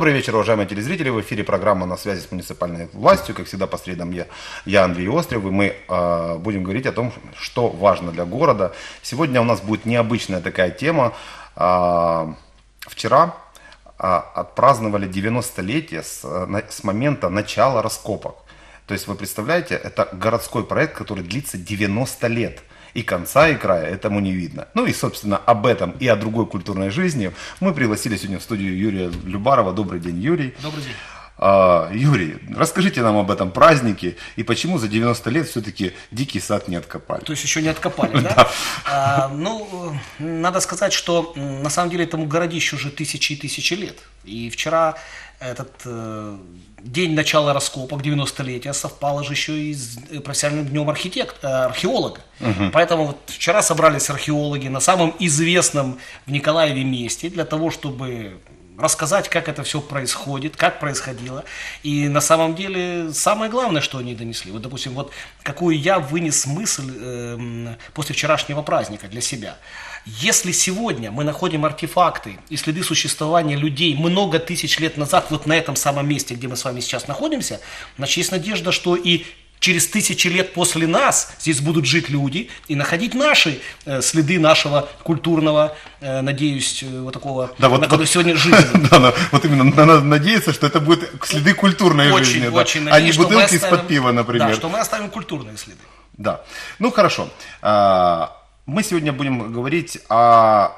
Добрый вечер, уважаемые телезрители. В эфире программа «На связи с муниципальной властью». Как всегда, по средам я, я Андрей Острев, и мы э, будем говорить о том, что важно для города. Сегодня у нас будет необычная такая тема. Э, вчера э, отпраздновали 90-летие с, с момента начала раскопок. То есть вы представляете, это городской проект, который длится 90 лет – и конца и края этому не видно. Ну и, собственно, об этом и о другой культурной жизни мы пригласили сегодня в студию Юрия Любарова. Добрый день, Юрий. Добрый день. А, Юрий, расскажите нам об этом празднике и почему за 90 лет все-таки дикий сад не откопали. То есть еще не откопали, да? А, ну, надо сказать, что на самом деле этому городищу уже тысячи и тысячи лет. И вчера этот э, день начала раскопок 90-летия совпало же еще и с э, профессиональным днем архитект, э, археолога. Угу. Поэтому вот вчера собрались археологи на самом известном в Николаеве месте для того, чтобы рассказать, как это все происходит, как происходило. И на самом деле самое главное, что они донесли. Вот, допустим, вот какую я вынес мысль э, после вчерашнего праздника для себя. Если сегодня мы находим артефакты и следы существования людей много тысяч лет назад вот на этом самом месте, где мы с вами сейчас находимся, значит, есть надежда, что и через тысячи лет после нас здесь будут жить люди и находить наши э, следы нашего культурного, э, надеюсь, э, вот такого, да, вот, на вот, сегодня жизни. Да, да, вот именно надо надеяться, что это будут следы культурной очень, жизни, очень да, надеюсь, а не бутылки из-под пива, например. Да, что мы оставим культурные следы. Да, ну хорошо. А, мы сегодня будем говорить о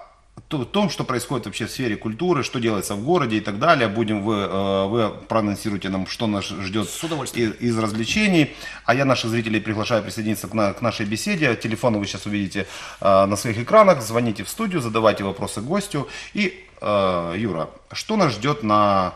том, что происходит вообще в сфере культуры, что делается в городе и так далее. Будем вы, э, вы проанонсируете нам, что нас ждет из, из развлечений. А я наших зрителей приглашаю присоединиться к, на, к нашей беседе. Телефоны вы сейчас увидите э, на своих экранах. Звоните в студию, задавайте вопросы гостю. И, э, Юра, что нас ждет на,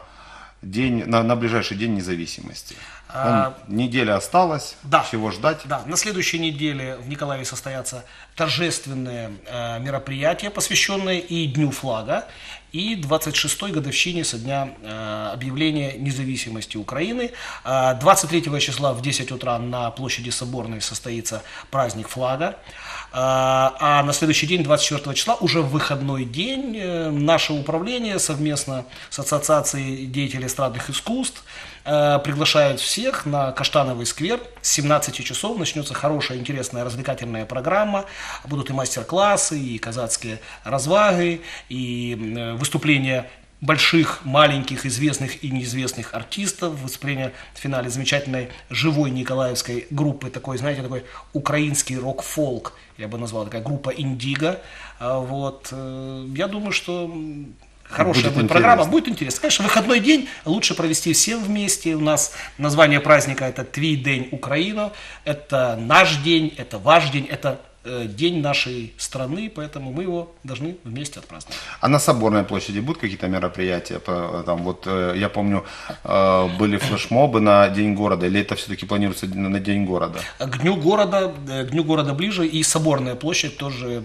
день, на, на ближайший день независимости? Он, неделя осталась, да, чего ждать? Да, на следующей неделе в Николаеве состоятся торжественные э, мероприятия, посвященные и Дню флага, и 26-й годовщине со дня э, объявления независимости Украины. Э, 23 числа в 10 утра на площади Соборной состоится праздник флага. Э, а на следующий день, 24 числа, уже в выходной день, э, наше управление совместно с Ассоциацией деятелей эстрадных искусств приглашают всех на Каштановый сквер. С 17 часов начнется хорошая, интересная, развлекательная программа. Будут и мастер-классы, и казацкие разваги, и э, выступления больших, маленьких, известных и неизвестных артистов. Выступление в финале замечательной живой николаевской группы, такой, знаете, такой украинский рок-фолк, я бы назвал, такая группа «Индиго». А вот. Э, я думаю, что Хорошая будет, будет программа, будет интересно. Конечно, выходной день лучше провести всем вместе. У нас название праздника это Твій день Украина. Это наш день, это ваш день, это день нашей страны, поэтому мы его должны вместе отпраздновать. А на Соборной площади будут какие-то мероприятия? Там вот, э, я помню, э, были флешмобы на День города, или это все-таки планируется на День города? К Дню города, к Дню города ближе, и Соборная площадь тоже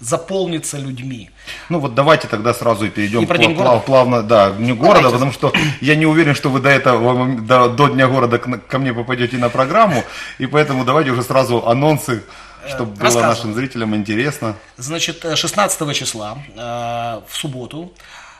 заполнится людьми. Ну вот давайте тогда сразу и перейдем и плав, плав, плавно да, к Дню города, давайте. потому что я не уверен, что вы до этого, до, до Дня города ко мне попадете на программу, и поэтому давайте уже сразу анонсы чтобы было нашим зрителям интересно. Значит, 16 э, числа, э, в субботу,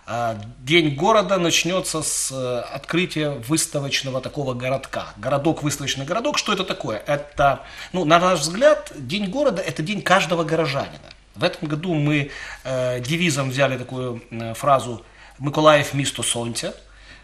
э, День города начнется с открытия выставочного такого городка. Городок, выставочный городок. Что это такое? Это, ну, на наш взгляд, День города – это день каждого горожанина. В этом году мы э, девизом взяли такую э, фразу «Миколаев – место солнца».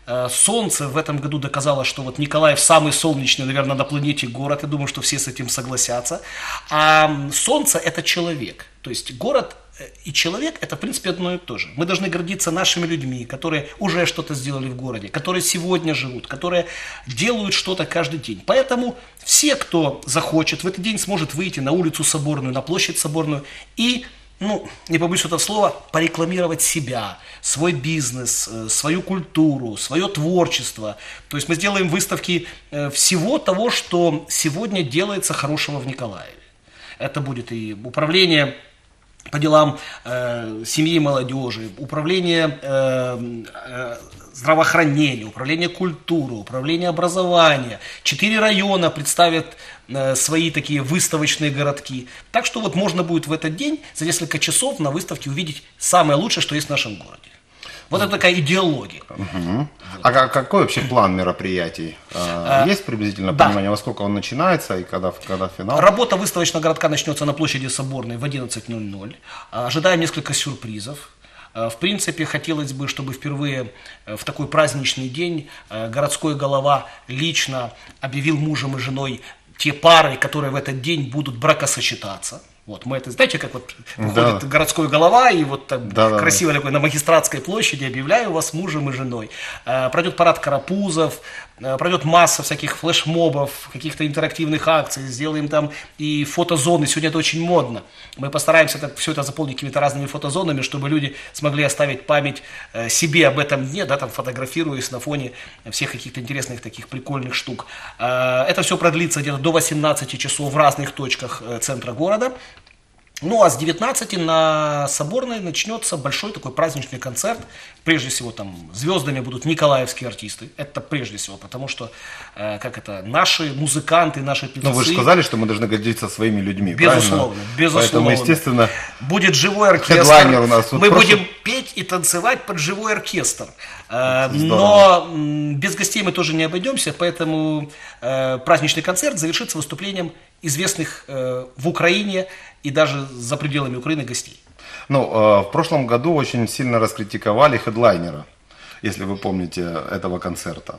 Э, солнце в этом году доказало, что вот Николаев самый солнечный, наверное, на планете город. Я думаю, что все с этим согласятся. А Солнце – это человек. То есть город э, и человек – это, в принципе, одно и то же. Мы должны гордиться нашими людьми, которые уже что-то сделали в городе, которые сегодня живут, которые делают что-то каждый день. Поэтому все, кто захочет, в этот день сможет выйти на улицу Соборную, на площадь Соборную и ну, не побоюсь этого слова, порекламировать себя, свой бизнес, э, свою культуру, свое творчество. То есть мы сделаем выставки э, всего того, что сегодня делается хорошего в Николаеве. Это будет и управление по делам э, семьи и молодежи, управление э, э, здравоохранения, управление культуры, управление образования. Четыре района представят э, свои такие выставочные городки. Так что вот можно будет в этот день за несколько часов на выставке увидеть самое лучшее, что есть в нашем городе. Вот это такая идеология. Угу. А как, какой вообще план мероприятий? А, есть приблизительно да. понимание, во сколько он начинается и когда, когда финал? Работа выставочного городка начнется на площади Соборной в 11.00. А, ожидаем несколько сюрпризов. А, в принципе, хотелось бы, чтобы впервые э, в такой праздничный день э, городской голова лично объявил мужем и женой те пары, которые в этот день будут бракосочетаться. Вот, мы это, знаете, как вот выходит да. городской голова, и вот там да, красиво да. такой на магистратской площади объявляю вас мужем и женой. Э, пройдет парад карапузов, э, пройдет масса всяких флешмобов, каких-то интерактивных акций, сделаем там и фотозоны, сегодня это очень модно. Мы постараемся это, все это заполнить какими-то разными фотозонами, чтобы люди смогли оставить память э, себе об этом дне, да, там фотографируясь на фоне всех каких-то интересных таких прикольных штук. Э, это все продлится где-то до 18 часов в разных точках центра города. Ну а с 19 на Соборной начнется большой такой праздничный концерт. Прежде всего там звездами будут николаевские артисты. Это прежде всего, потому что, э, как это, наши музыканты, наши певцы... Ну вы же сказали, что мы должны гордиться своими людьми, Безусловно, правильно? безусловно. Поэтому, естественно... Будет живой оркестр. у нас. Вот мы прошлый... будем петь и танцевать под живой оркестр. Э, но без гостей мы тоже не обойдемся, поэтому э, праздничный концерт завершится выступлением известных э, в Украине и даже за пределами Украины гостей. Ну, э, в прошлом году очень сильно раскритиковали хедлайнера, если вы помните этого концерта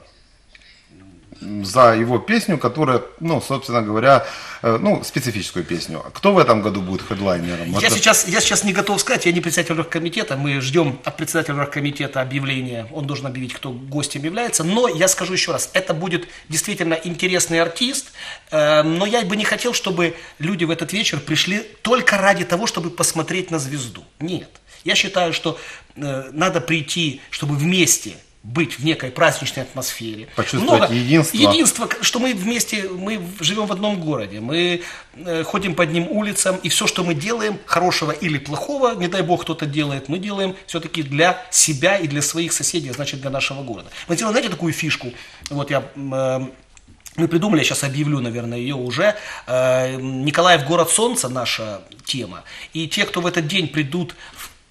за его песню, которая, ну, собственно говоря, э, ну, специфическую песню. Кто в этом году будет хедлайнером? Я, Это... сейчас, я сейчас не готов сказать, я не председатель оргкомитета, мы ждем от председателя оргкомитета объявления, он должен объявить, кто гостем является, но я скажу еще раз, это будет действительно интересный артист, э, но я бы не хотел, чтобы люди в этот вечер пришли только ради того, чтобы посмотреть на звезду. Нет. Я считаю, что э, надо прийти, чтобы вместе быть в некой праздничной атмосфере. Почувствовать Много, единство. Единство, что мы вместе, мы живем в одном городе, мы э, ходим по одним улицам, и все, что мы делаем, хорошего или плохого, не дай бог кто-то делает, мы делаем все-таки для себя и для своих соседей, значит для нашего города. Мы делаем, знаете, такую фишку, вот я... Э, мы придумали, я сейчас объявлю, наверное, ее уже. Э, Николаев город солнца наша тема. И те, кто в этот день придут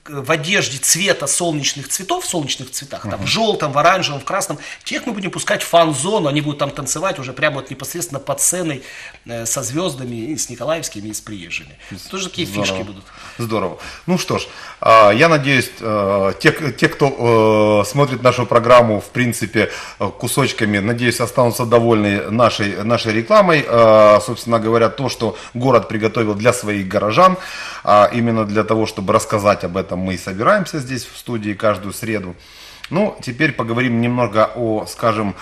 в одежде цвета солнечных цветов, в солнечных цветах, там, uh-huh. в желтом, в оранжевом, в красном, тех мы будем пускать в фан-зону, они будут там танцевать уже прямо вот непосредственно под сценой э, со звездами, и с николаевскими, и с приезжими. Тоже такие Здорово. фишки будут. Здорово. Ну что ж, э, я надеюсь, э, те, те, кто э, смотрит нашу программу, в принципе, э, кусочками, надеюсь, останутся довольны нашей, нашей рекламой. Собственно говоря, то, что город приготовил для своих горожан, э, именно для того, чтобы рассказать об этом мы и собираемся здесь в студии каждую среду. Ну, теперь поговорим немного о, скажем,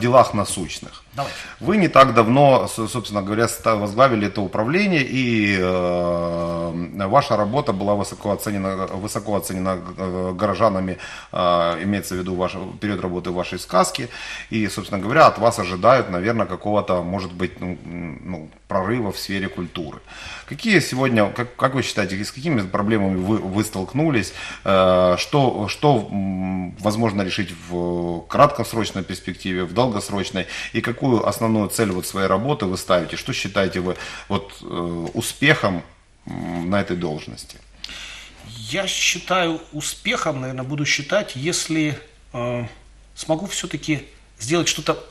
делах насущных. Давай. Вы не так давно, собственно говоря, возглавили это управление, и э, ваша работа была высоко оценена, высоко оценена э, горожанами, э, имеется в виду ваш, период работы вашей сказки, и, собственно говоря, от вас ожидают, наверное, какого-то, может быть, ну, ну, прорыва в сфере культуры. Какие сегодня, как, как вы считаете, с какими проблемами вы, вы столкнулись, э, что, что возможно решить в краткосрочной перспективе, в долгосрочной, и какую основную цель вот своей работы вы ставите? Что считаете вы вот, э, успехом на этой должности? Я считаю успехом, наверное, буду считать, если э, смогу все-таки сделать что-то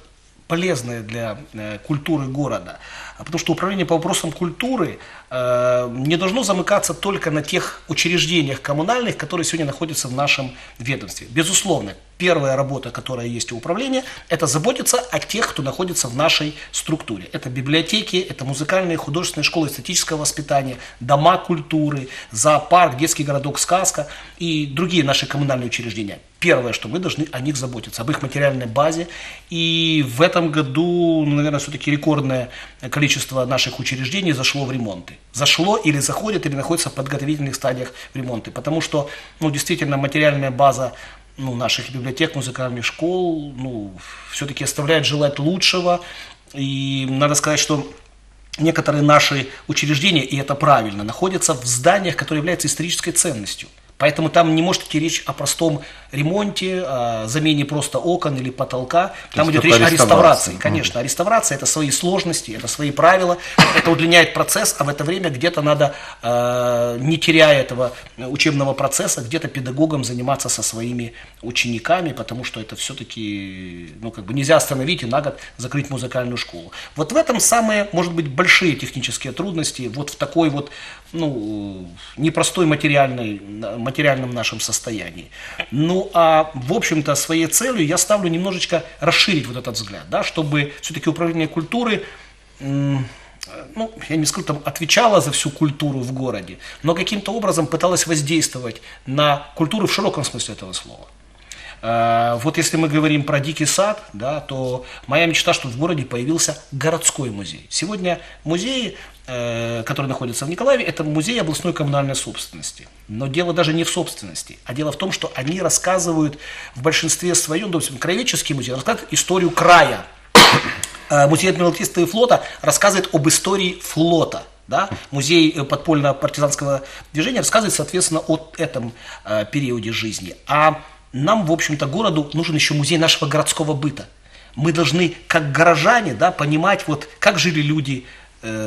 полезное для э, культуры города. А потому что управление по вопросам культуры э, не должно замыкаться только на тех учреждениях коммунальных, которые сегодня находятся в нашем ведомстве. Безусловно, первая работа, которая есть у управления, это заботиться о тех, кто находится в нашей структуре. Это библиотеки, это музыкальные, художественные школы эстетического воспитания, дома культуры, зоопарк, детский городок «Сказка» и другие наши коммунальные учреждения. Первое, что мы должны о них заботиться, об их материальной базе. И в этом году, наверное, все-таки рекордное количество наших учреждений зашло в ремонты. Зашло или заходит, или находится в подготовительных стадиях ремонта. Потому что, ну, действительно, материальная база ну, наших библиотек, музыкальных школ, ну, все-таки оставляет желать лучшего. И надо сказать, что некоторые наши учреждения, и это правильно, находятся в зданиях, которые являются исторической ценностью. Поэтому там не может идти речь о простом ремонте, о замене просто окон или потолка. Там идет речь о реставрации. Конечно, а реставрация это свои сложности, это свои правила, это удлиняет процесс, а в это время где-то надо, э, не теряя этого учебного процесса, где-то педагогам заниматься со своими учениками, потому что это все-таки, ну, как бы нельзя остановить и на год закрыть музыкальную школу. Вот в этом самые, может быть, большие технические трудности, вот в такой вот, ну, непростой материальной, материальном нашем состоянии. Ну, а, в общем-то, своей целью я ставлю немножечко расширить вот этот взгляд, да, чтобы все-таки управление культуры ну, я не скажу, там, отвечала за всю культуру в городе, но каким-то образом пыталась воздействовать на культуру в широком смысле этого слова. А, вот если мы говорим про дикий сад, да, то моя мечта, что в городе появился городской музей. Сегодня музеи, э, которые находятся в Николаеве, это музей областной коммунальной собственности. Но дело даже не в собственности, а дело в том, что они рассказывают в большинстве своем, допустим, краеведческий музей рассказывает историю края. Э, музей Адмиралтейства и флота рассказывает об истории флота. Да? Музей э, подпольно-партизанского движения рассказывает, соответственно, о этом периоде жизни. А нам, в общем-то, городу нужен еще музей нашего городского быта. Мы должны, как горожане, да, понимать, вот, как жили люди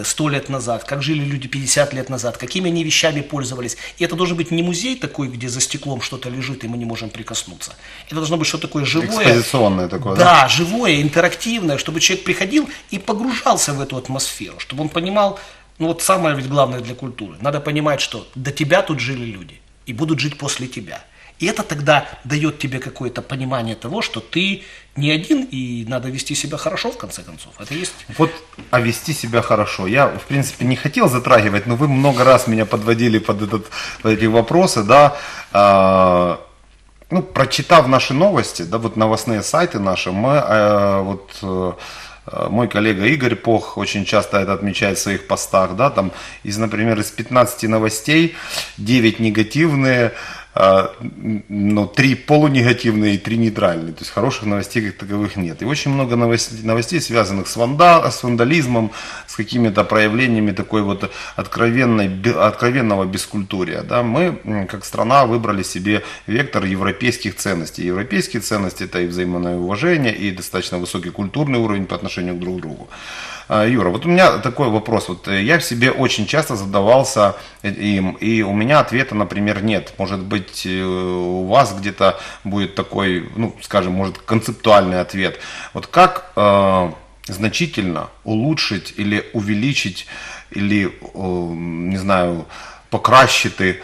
100 лет назад, как жили люди 50 лет назад, какими они вещами пользовались. И это должен быть не музей такой, где за стеклом что-то лежит, и мы не можем прикоснуться. Это должно быть что-то такое живое. Экспозиционное такое, да? Да, живое, интерактивное, чтобы человек приходил и погружался в эту атмосферу, чтобы он понимал, ну вот самое ведь главное для культуры. Надо понимать, что до тебя тут жили люди и будут жить после тебя. И это тогда дает тебе какое-то понимание того, что ты не один, и надо вести себя хорошо, в конце концов. Это есть. Вот, а вести себя хорошо. Я, в принципе, не хотел затрагивать, но вы много раз меня подводили под, этот, под эти вопросы, да. А, ну, прочитав наши новости, да, вот новостные сайты наши, мы а, вот э, мой коллега Игорь Пох очень часто это отмечает в своих постах, да, там, из, например, из 15 новостей 9 негативные, ну, три полунегативные и три нейтральные. То есть хороших новостей как таковых нет. И очень много новостей, новостей связанных с, ванда, с вандализмом, с какими-то проявлениями такой вот откровенной, откровенного бескультурия. Да? Мы, как страна, выбрали себе вектор европейских ценностей. Европейские ценности это и взаимное уважение, и достаточно высокий культурный уровень по отношению к друг другу. А, Юра, вот у меня такой вопрос. Вот э, я в себе очень часто задавался им, и у меня ответа, например, нет. Может быть, э, у вас где-то будет такой, ну, скажем, может, концептуальный ответ. Вот как э, значительно улучшить или увеличить, или, э, не знаю, покращити Э,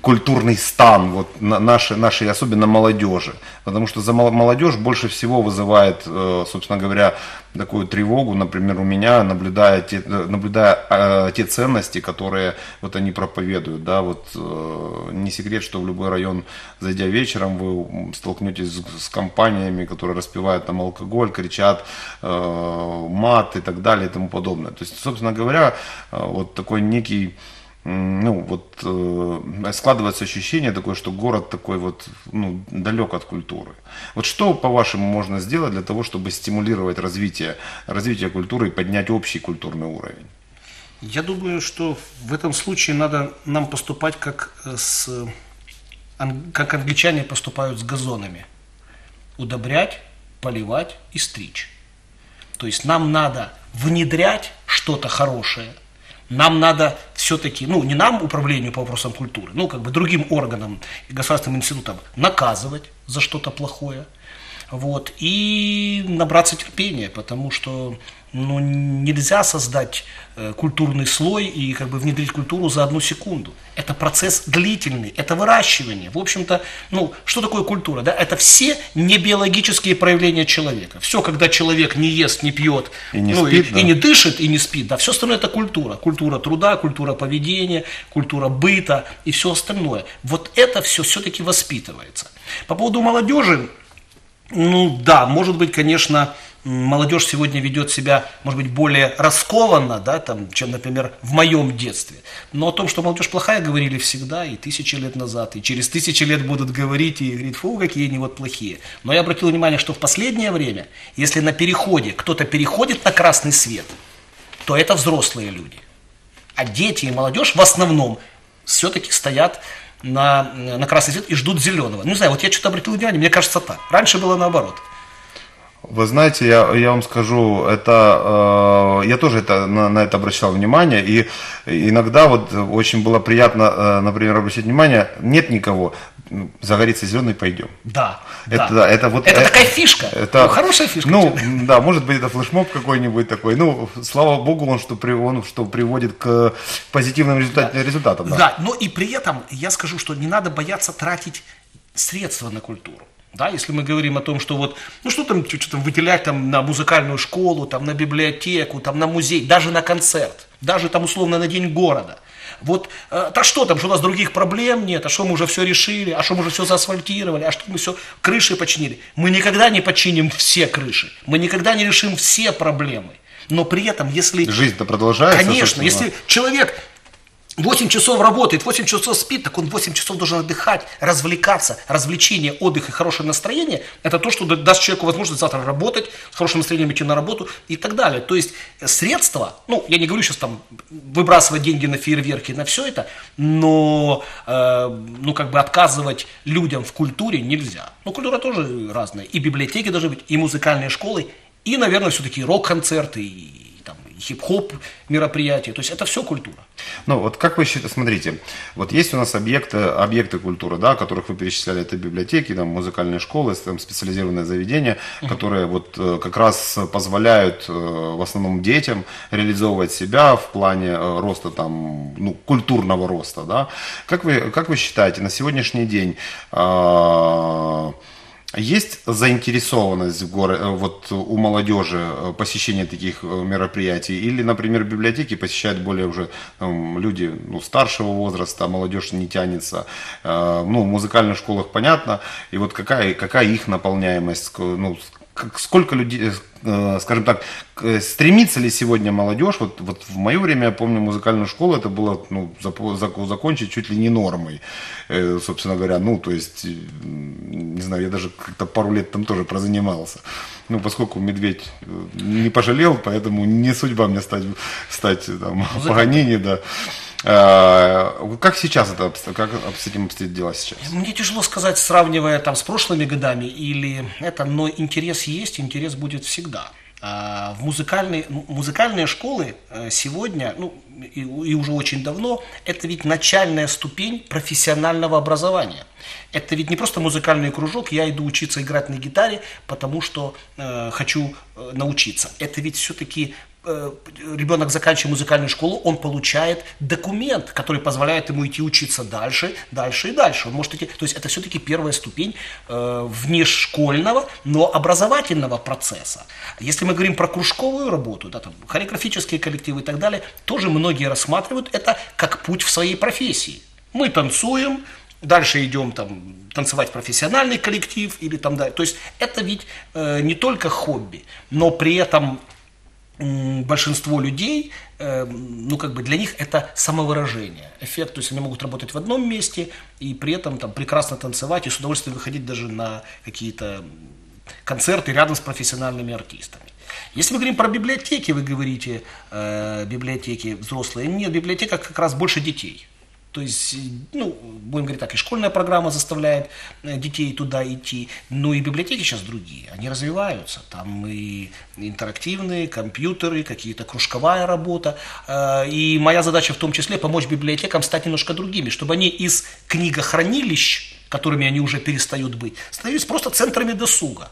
культурный стан вот, нашей, нашей, особенно молодежи. Потому что за молодежь больше всего вызывает, э, собственно говоря, такую тревогу, например, у меня, наблюдая те, наблюдая э, те ценности, которые вот они проповедуют. Да, вот, не секрет, что в любой район, зайдя вечером, вы столкнетесь с, с компаниями, которые распивают там алкоголь, кричат мат и так далее и тому подобное. То есть, собственно говоря, вот такой некий ну, вот э, складывается ощущение такое, что город такой вот, ну, далек от культуры. Вот что, по-вашему, можно сделать для того, чтобы стимулировать развитие, развитие культуры и поднять общий культурный уровень? Я думаю, что в этом случае надо нам поступать как, э, с, как англичане поступают с газонами. Удобрять, поливать и стричь. То есть нам надо внедрять что-то хорошее – нам надо все-таки, ну, не нам, управлению по вопросам культуры, ну, как бы другим органам государственным институтам наказывать за что-то плохое, вот, и набраться терпения, потому что ну, нельзя создать э, культурный слой и как бы внедрить культуру за одну секунду. Это процесс длительный, это выращивание. В общем-то, ну, что такое культура? Да? Это все небиологические проявления человека. Все, когда человек не ест, не пьет, и не, ну, спит, и, да? и не дышит, и не спит. Да? Все остальное это культура. Культура труда, культура поведения, культура быта и все остальное. Вот это все все-таки воспитывается. По поводу молодежи, ну да, может быть, конечно, молодежь сегодня ведет себя, может быть, более раскованно, да, там, чем, например, в моем детстве. Но о том, что молодежь плохая, говорили всегда, и тысячи лет назад, и через тысячи лет будут говорить, и говорить, фу, какие они вот плохие. Но я обратил внимание, что в последнее время, если на переходе кто-то переходит на красный свет, то это взрослые люди. А дети и молодежь в основном все-таки стоят на, на красный свет и ждут зеленого. Ну, не знаю, вот я что-то обратил внимание, мне кажется так. Раньше было наоборот. Вы знаете, я, я вам скажу, это э, я тоже это, на, на это обращал внимание, и иногда вот очень было приятно, э, например, обращать внимание, нет никого, загорится зеленый, пойдем. Да. Это, да. это вот. Это, это такая фишка. Это ну, хорошая фишка. Ну, да, может быть, это флешмоб какой-нибудь такой. Ну, слава богу, он что, при, он, что приводит к позитивным результат, да. результатам. Да. да, но и при этом я скажу, что не надо бояться тратить средства на культуру. Да, если мы говорим о том, что вот, ну что там, что там выделять там на музыкальную школу, там на библиотеку, там на музей, даже на концерт, даже там условно на день города. Вот, э, так что там, что у нас других проблем нет, а что мы уже все решили, а что мы уже все заасфальтировали, а что мы все крыши починили. Мы никогда не починим все крыши, мы никогда не решим все проблемы. Но при этом, если... Жизнь-то продолжается. Конечно, если человек 8 часов работает, 8 часов спит, так он 8 часов должен отдыхать, развлекаться. Развлечение, отдых и хорошее настроение – это то, что даст человеку возможность завтра работать, с хорошим настроением идти на работу и так далее. То есть средства, ну, я не говорю сейчас там выбрасывать деньги на фейерверки, на все это, но, э, ну, как бы отказывать людям в культуре нельзя. Ну, культура тоже разная. И библиотеки должны быть, и музыкальные школы, и, наверное, все-таки рок-концерты, и хип-хоп мероприятия. То есть это все культура. Ну вот как вы считаете, смотрите, вот есть у нас объекты, объекты культуры, да, которых вы перечисляли, это библиотеки, там, музыкальные школы, там, специализированные заведения, uh-huh. которые вот э, как раз позволяют э, в основном детям реализовывать себя в плане э, роста там, ну, культурного роста, да. Как вы, как вы считаете, на сегодняшний день э, есть заинтересованность в горе, э, вот у молодежи э, посещения таких э, мероприятий? Или, например, библиотеки посещают более уже там, люди ну, старшего возраста, а молодежь не тянется? Ну, в музыкальных школах понятно. И вот какая, какая их наполняемость? Ну, сколько людей, э, скажем так, стремится ли сегодня молодежь, вот, вот в мое время, я помню, музыкальную школу, это было ну, закончить чуть ли не нормой, э, собственно говоря, ну, то есть, не знаю, я даже как-то пару лет там тоже прозанимался. Ну, поскольку медведь э, не пожалел, поэтому не судьба мне стать, стать там, Паганини, да. А, как сейчас это, как с этим обстоит дела сейчас? Мне тяжело сказать, сравнивая там с прошлыми годами или это, но интерес есть, интерес будет всегда. А, в музыкальные, музыкальные школы э, сегодня, ну и, и уже очень давно, это ведь начальная ступень профессионального образования. Это ведь не просто музыкальный кружок, я иду учиться играть на гитаре, потому что э, хочу э, научиться. Это ведь все-таки Э, ребенок заканчивая музыкальную школу, он получает документ, который позволяет ему идти учиться дальше, дальше и дальше. Он может идти, то есть это все-таки первая ступень э, внешкольного, но образовательного процесса. Если мы говорим про кружковую работу, да, там, хореографические коллективы и так далее, тоже многие рассматривают это как путь в своей профессии. Мы танцуем, дальше идем там танцевать профессиональный коллектив или там да, то есть это ведь э, не только хобби, но при этом большинство людей, э, ну как бы для них это самовыражение, эффект, то есть они могут работать в одном месте и при этом там прекрасно танцевать и с удовольствием выходить даже на какие-то концерты рядом с профессиональными артистами. Если мы говорим про библиотеки, вы говорите, э, библиотеки взрослые, нет, библиотека как раз больше детей. То есть, ну, будем говорить так, и школьная программа заставляет э, детей туда идти, но и библиотеки сейчас другие, они развиваются. Там и интерактивные, компьютеры, какие-то кружковая работа. Э, и моя задача в том числе помочь библиотекам стать немножко другими, чтобы они из книгохранилищ, которыми они уже перестают быть, становились просто центрами досуга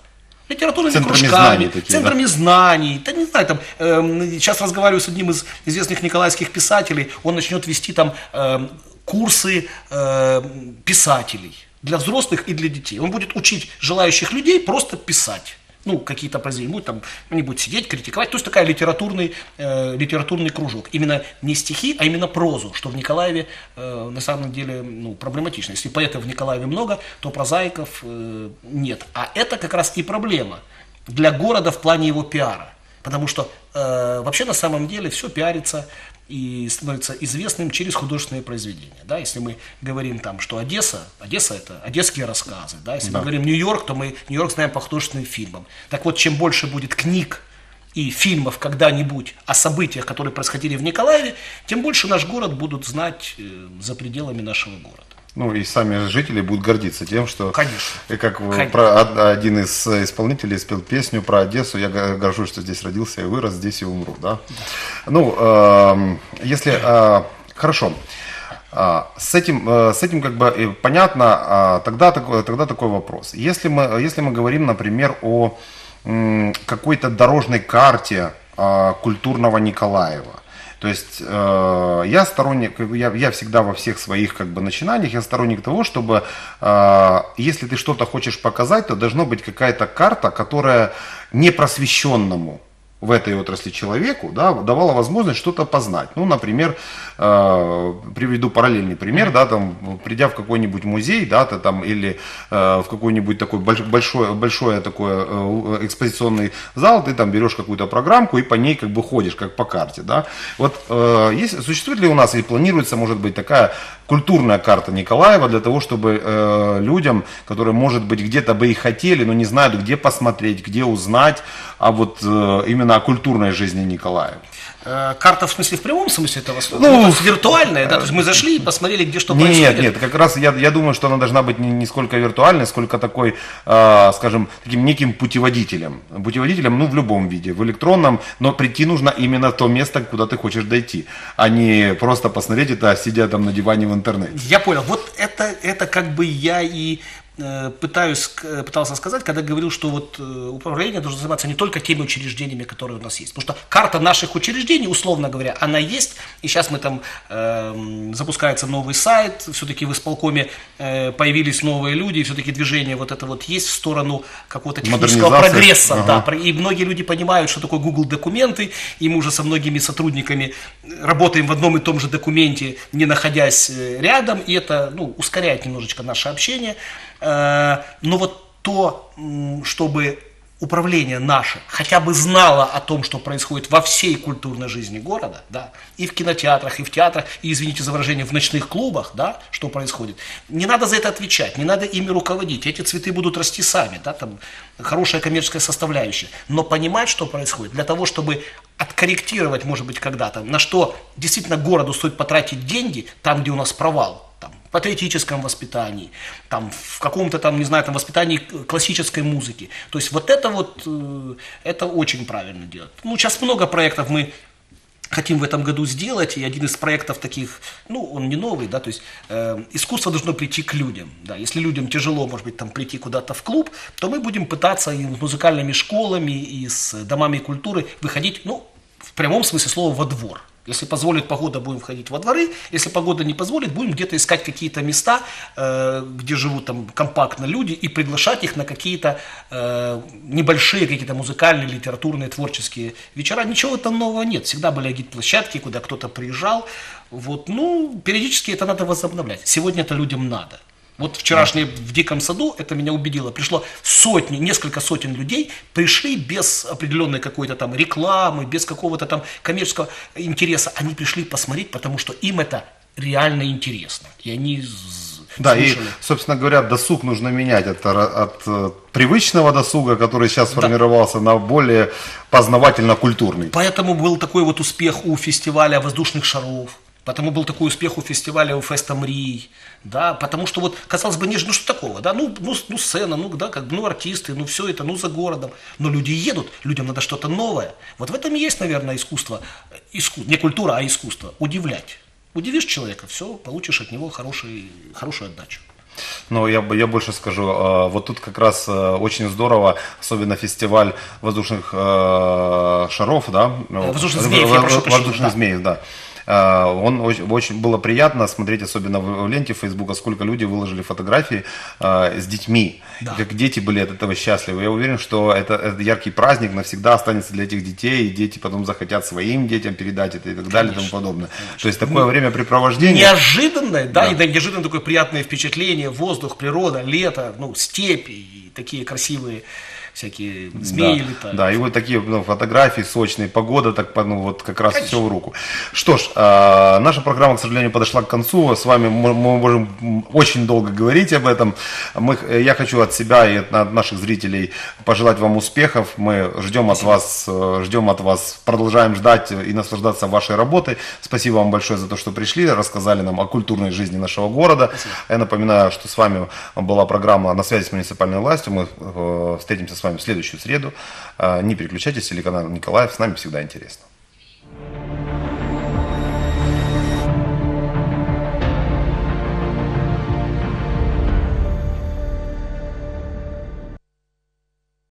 литературными центрами кружками, знаний такие, центрами да? знаний. Да не знаю, там, э, сейчас разговариваю с одним из известных николаевских писателей, он начнет вести там э, курсы э, писателей для взрослых и для детей. Он будет учить желающих людей просто писать. Ну, какие-то произведения, будет там, они будут сидеть, критиковать. То есть такая литературный, э, литературный кружок. Именно не стихи, а именно прозу, что в Николаеве э, на самом деле ну, проблематично. Если поэтов в Николаеве много, то прозаиков э, нет. А это как раз и проблема для города в плане его пиара. Потому что э, вообще на самом деле все пиарится и становится известным через художественные произведения. Да? Если мы говорим там, что Одесса, Одесса это одесские рассказы. Да? Если да. мы говорим Нью-Йорк, то мы Нью-Йорк знаем по художественным фильмам. Так вот, чем больше будет книг и фильмов когда-нибудь о событиях, которые происходили в Николаеве, тем больше наш город будут знать э, за пределами нашего города. Ну и сами жители будут гордиться тем, что, Конечно. И как Конечно. про од- один из э, исполнителей спел песню про Одессу, я го- горжусь, что здесь родился и вырос, здесь и умру, да? Ну, эм, если, э, хорошо, А, С этим, э, с этим как бы э, понятно, а, тогда, такой- тогда такой вопрос. Если мы, если мы говорим, например, о какой-то дорожной карте культурного Николаева, то есть э, я сторонник, я, я всегда во всех своих как бы начинаниях, я сторонник того, чтобы э, если ты что-то хочешь показать, то должна быть какая-то карта, которая непросвещенному в этой отрасли человеку да, давала возможность что-то познать. Ну, например, э, приведу параллельный пример, да, там, придя в какой-нибудь музей, да, ты там, или э, в какой-нибудь такой больш- большой, большой такой э, экспозиционный зал, ты там берешь какую-то программку и по ней как бы ходишь, как по карте, да. Вот э, есть, существует ли у нас или планируется, может быть, такая культурная карта Николаева для того, чтобы э, людям, которые, может быть, где-то бы и хотели, но не знают, где посмотреть, где узнать, а вот э, именно о культурной жизни Николаева. Э, Карта в смысле в прямом смысле этого слова? Ну, Ну, виртуальная, да? То есть мы зашли и посмотрели, где что Нет, происходит. нет, как раз я, я думаю, что она должна быть не, не сколько виртуальной, сколько такой, э, скажем, таким неким путеводителем. Путеводителем, ну, в любом виде, в электронном, но прийти нужно именно в то место, куда ты хочешь дойти, а не просто посмотреть это, сидя там на диване в интернете. Я понял. Вот это, это как бы я и э, пытаюсь, к- э, пытался сказать, когда говорил, что вот э, управление должно заниматься не только теми учреждениями, которые у нас есть. Потому что карта наших учреждений, условно говоря, она есть. И сейчас мы там эм, запускается новый сайт, все-таки в исполкоме э, появились новые люди, все-таки движение вот это вот есть в сторону какого-то технического прогресса. Ага. Да, и многие люди понимают, что такое Google документы, и мы уже со многими сотрудниками работаем в одном и том же документе, не находясь э, рядом, и это ну, ускоряет немножечко наше общение. Э, Но вот то, чтобы управление наше хотя бы знало о том, что происходит во всей культурной жизни города, да, и в кинотеатрах, и в театрах, и, извините за выражение, в ночных клубах, да, что происходит. Не надо за это отвечать, не надо ими руководить. Эти цветы будут расти сами, да, там хорошая коммерческая составляющая. Но понимать, что происходит, для того, чтобы откорректировать, может быть, когда-то, на что действительно городу стоит потратить деньги, там, где у нас провал, там, патриотическом воспитании, там, в каком-то там, не знаю, там, воспитании классической музыки. То есть вот это вот, э, это очень правильно делать. Ну, сейчас много проектов мы хотим в этом году сделать, и один из проектов таких, ну, он не новый, да, то есть э, искусство должно прийти к людям, да, если людям тяжело, может быть, там прийти куда-то в клуб, то мы будем пытаться и с музыкальными школами, и с домами культуры выходить, ну, в прямом смысле слова, во двор. Если позволит погода, будем входить во дворы. Если погода не позволит, будем где-то искать какие-то места, э, где живут там компактно люди, и приглашать их на какие-то э, небольшие какие-то музыкальные, литературные, творческие вечера. Ничего там нового нет. Всегда были агит-площадки, куда кто-то приезжал. Вот, ну, периодически это надо возобновлять. Сегодня это людям надо. Вот вчерашнее в Диком саду, это меня убедило, пришло сотни, несколько сотен людей, пришли без определенной какой-то там рекламы, без какого-то там коммерческого интереса. Они пришли посмотреть, потому что им это реально интересно. И они Да, и, слушали. собственно говоря, досуг нужно менять от, от э, привычного досуга, который сейчас сформировался, на более познавательно-культурный. Поэтому был такой вот успех у фестиваля воздушных шаров. Потому был такой успех у фестиваля у Феста Мрий, да, потому что вот, казалось бы, не, ну что такого, да, ну, ну, ну сцена, ну, да, как, бы, ну артисты, ну все это, ну за городом, но люди едут, людям надо что-то новое. Вот в этом и есть, наверное, искусство, иску, не культура, а искусство, удивлять. Удивишь человека, все, получишь от него хороший, хорошую отдачу. Ну, я, я больше скажу, э, вот тут как раз э, очень здорово, особенно фестиваль воздушных э, шаров, да? Воздушных змеев, я в- прошу прощения, Воздушных да. змеев, да. Э, Он очень, очень было приятно смотреть, особенно в, в ленте Фейсбука, сколько люди выложили фотографии э, с детьми, Да. и как дети были от этого счастливы. Я уверен, что это, это яркий праздник навсегда останется для этих детей, и дети потом захотят своим детям передать это и так далее и тому подобное. То есть такое времяпрепровождение. Неожиданное, да, Да. и да, неожиданно такое приятное впечатление, воздух, природа, лето, ну, степь, и такие красивые всякие змеи да, летают. Да, и вот такие ну, фотографии сочные, погода, так, ну, вот как раз Конечно. все в руку. Что ж, э, наша программа, к сожалению, подошла к концу. С вами мы, мы можем очень долго говорить об этом. Мы, я хочу от себя и от наших зрителей пожелать вам успехов. Мы ждем от вас, ждем от вас, продолжаем ждать и наслаждаться вашей работой. Спасибо вам большое за то, что пришли, рассказали нам о культурной жизни нашего города. Спасибо. Я напоминаю, что с вами была программа «На связи с муниципальной властью». Мы э, встретимся с вами в следующую среду. А, не переключайтесь, телеканал Николаев, с нами всегда интересно.